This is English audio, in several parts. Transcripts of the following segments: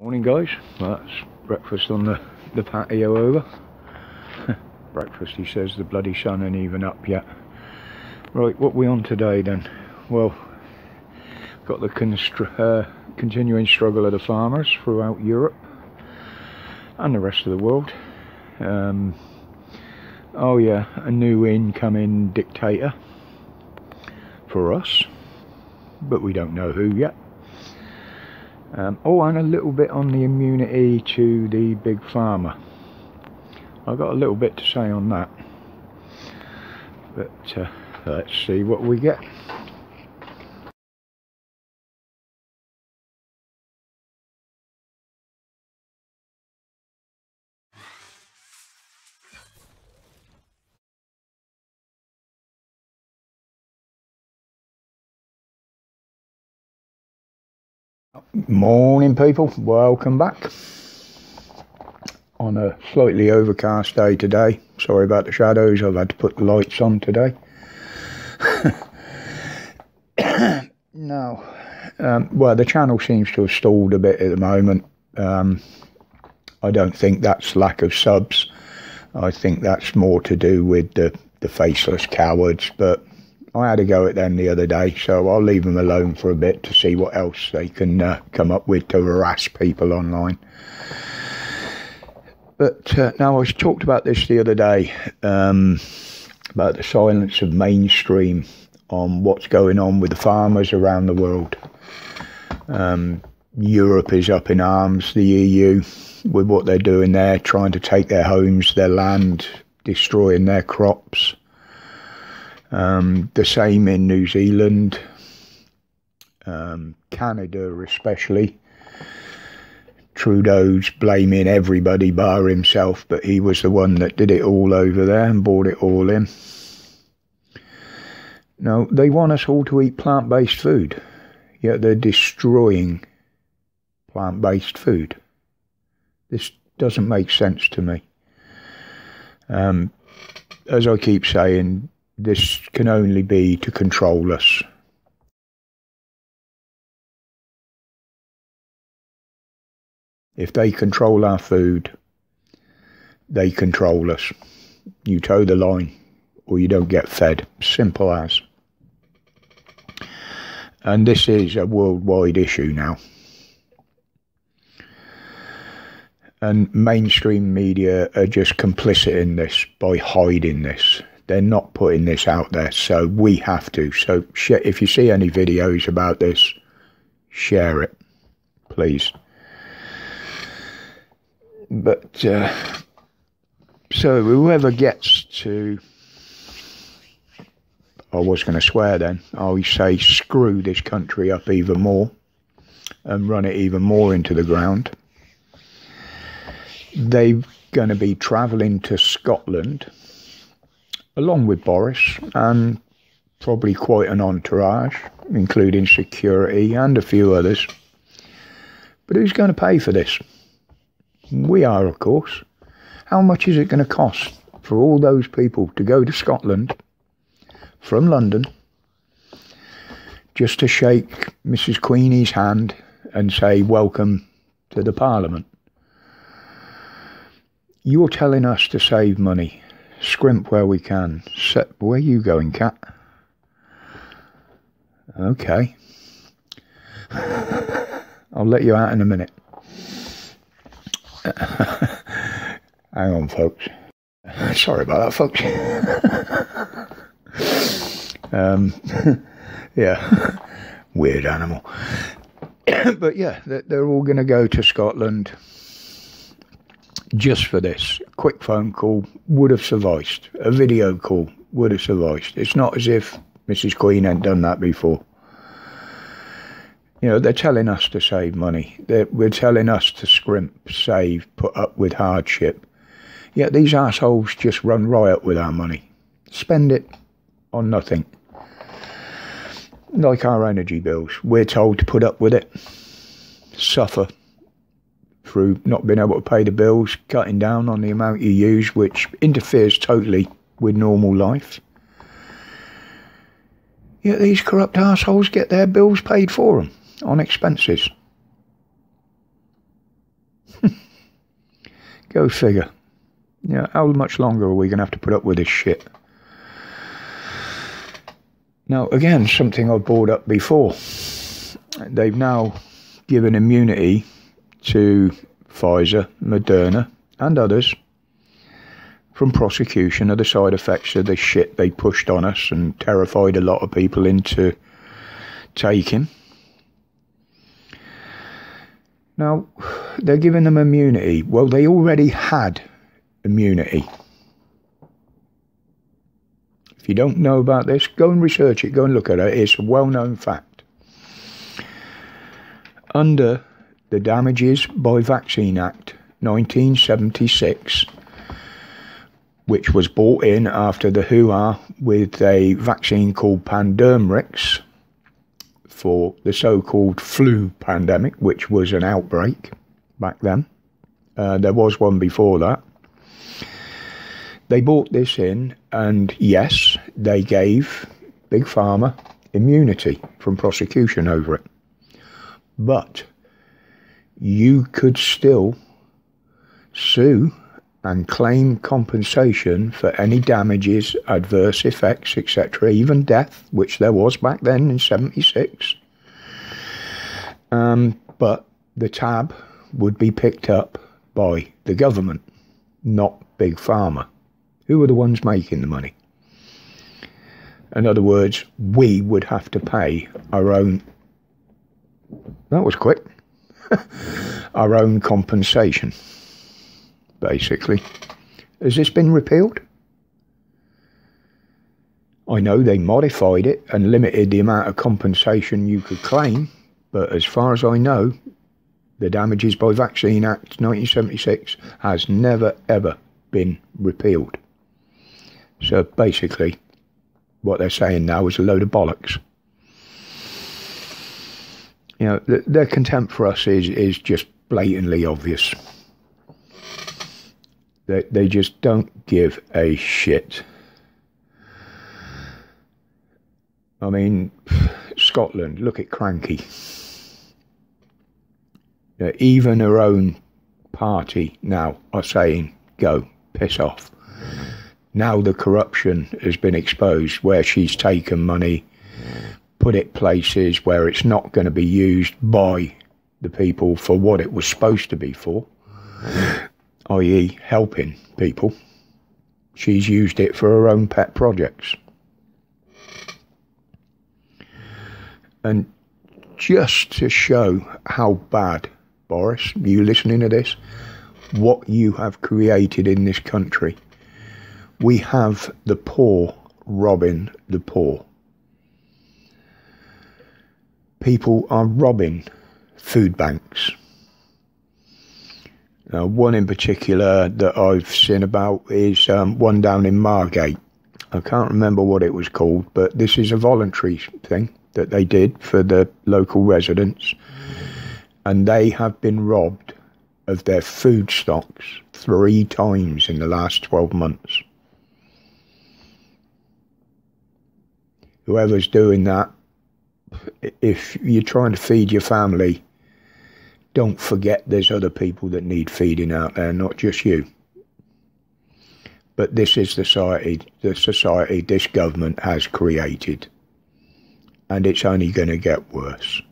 Morning guys, well, that's breakfast on the, the patio over. breakfast he says the bloody sun ain't even up yet. Right, what we on today then? Well, got the uh, continuing struggle of the farmers throughout Europe and the rest of the world. Um, oh yeah, a new incoming dictator for us, but we don't know who yet. Um, oh, and a little bit on the immunity to the big pharma. I've got a little bit to say on that. But uh, let's see what we get. Morning people, welcome back on a slightly overcast day today. Sorry about the shadows, I've had to put the lights on today. no, um, well the channel seems to have stalled a bit at the moment. Um, I don't think that's lack of subs. I think that's more to do with the, the faceless cowards, but I had a go at them the other day, so I'll leave them alone for a bit to see what else they can uh, come up with to harass people online. But uh, now I talked about this the other day um, about the silence of mainstream on what's going on with the farmers around the world. Um, Europe is up in arms, the EU, with what they're doing there, trying to take their homes, their land, destroying their crops. Um, the same in New Zealand, um, Canada especially. Trudeau's blaming everybody bar himself, but he was the one that did it all over there and brought it all in. No, they want us all to eat plant based food, yet they're destroying plant based food. This doesn't make sense to me. Um, as I keep saying, this can only be to control us. If they control our food, they control us. You toe the line or you don't get fed. Simple as. And this is a worldwide issue now. And mainstream media are just complicit in this by hiding this. They're not putting this out there, so we have to. So if you see any videos about this, share it, please. But uh, so whoever gets to, I was going to swear then. I say screw this country up even more and run it even more into the ground. They're going to be travelling to Scotland along with Boris and probably quite an entourage, including security and a few others. But who's going to pay for this? We are, of course. How much is it going to cost for all those people to go to Scotland from London just to shake Mrs. Queenie's hand and say, Welcome to the Parliament? You're telling us to save money Scrimp where we can. Set, where you going, cat? Okay. I'll let you out in a minute. Hang on, folks. Sorry about that, folks. um, yeah, weird animal. but yeah, they're all going to go to Scotland just for this. A quick phone call would have sufficed. A video call would have sufficed. It's not as if Mrs. Queen hadn't done that before. You know, they're telling us to save money. They're, we're telling us to scrimp, save, put up with hardship. Yet these assholes just run riot with our money. Spend it on nothing. Like our energy bills. We're told to put up with it. Suffer through not being able to pay the bills, cutting down on the amount you use, which interferes totally with normal life. Yet these corrupt assholes get their bills paid for them on expenses. Go figure. Yeah, how much longer are we going to have to put up with this shit? Now, again, something I've brought up before. They've now given immunity to Pfizer, Moderna, and others from prosecution of the side effects of the shit they pushed on us and terrified a lot of people into taking. Now, they're giving them immunity. Well, they already had immunity. If you don't know about this, go and research it, go and look at it. It's a well known fact. Under the Damages by Vaccine Act 1976, which was brought in after the hoo with a vaccine called Pandemrix for the so called flu pandemic, which was an outbreak back then. Uh, there was one before that. They brought this in, and yes, they gave Big Pharma immunity from prosecution over it. But you could still sue and claim compensation for any damages, adverse effects, etc., even death, which there was back then in 76. Um, but the tab would be picked up by the government, not Big Pharma. Who are the ones making the money? In other words, we would have to pay our own. That was quick. Our own compensation basically. Has this been repealed? I know they modified it and limited the amount of compensation you could claim, but as far as I know, the Damages by Vaccine Act 1976 has never ever been repealed. So basically, what they're saying now is a load of bollocks. You know, their contempt for us is, is just blatantly obvious. They, they just don't give a shit. I mean, Scotland, look at Krankie. even her own party now are saying, go, piss off. Now the corruption has been exposed where she's taken money, put it places where it's not going to be used by the people for what it was supposed to be for i.e., helping people. She's used it for her own pet projects. And just to show how bad, Boris, you listening to this, what you have created in this country, we have the poor robbing the poor. People are robbing food banks uh, one in particular that I've seen about is um, one down in Margate. I can't remember what it was called, but this is a voluntary thing that they did for the local residents. And they have been robbed of their food stocks three times in the last 12 months. Whoever's doing that, if you're trying to feed your family, don't forget there's other people that need feeding out there, not just you. But this is the society, the society this government has created. And it's only going to get worse.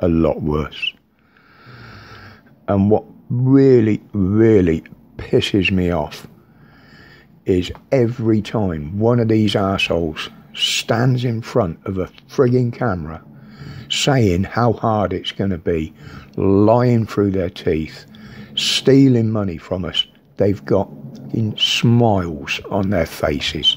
A lot worse. And what really, really pisses me off is every time one of these assholes stands in front of a frigging camera saying how hard it's going to be, lying through their teeth, stealing money from us. They've got smiles on their faces.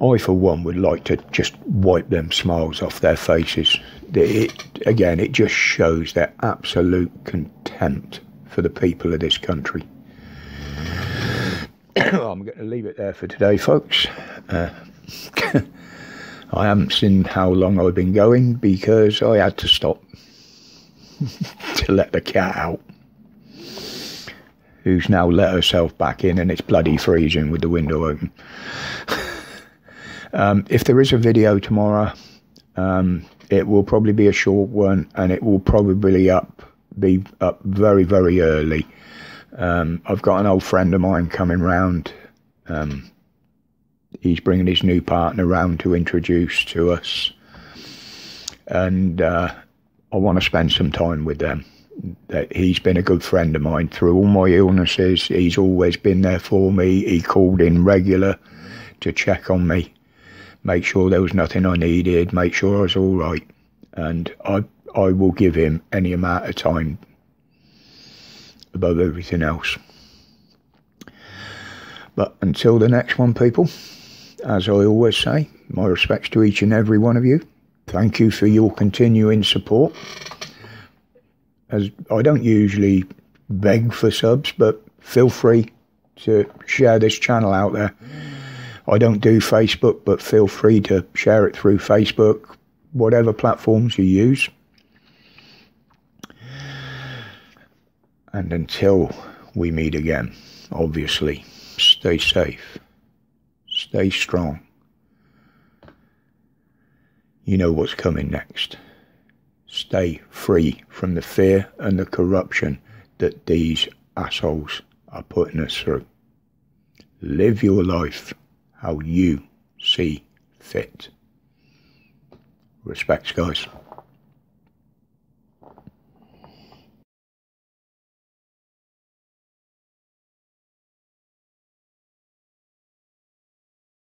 I, for one, would like to just wipe them smiles off their faces. It, again, it just shows their absolute contempt for the people of this country. I'm going to leave it there for today, folks. Uh, I haven't seen how long I've been going because I had to stop to let the cat out, who's now let herself back in and it's bloody freezing with the window open. um, if there is a video tomorrow, um, it will probably be a short one, and it will probably up be up very very early. Um, I've got an old friend of mine coming round. Um, he's bringing his new partner round to introduce to us, and uh, I want to spend some time with them. He's been a good friend of mine through all my illnesses. He's always been there for me. He called in regular to check on me, make sure there was nothing I needed, make sure I was all right, and I I will give him any amount of time above everything else. But until the next one, people, as I always say, my respects to each and every one of you. Thank you for your continuing support. As I don't usually beg for subs, but feel free to share this channel out there. I don't do Facebook, but feel free to share it through Facebook, whatever platforms you use. And until we meet again, obviously, stay safe, stay strong. You know what's coming next. Stay free from the fear and the corruption that these assholes are putting us through. Live your life how you see fit. Respects, guys.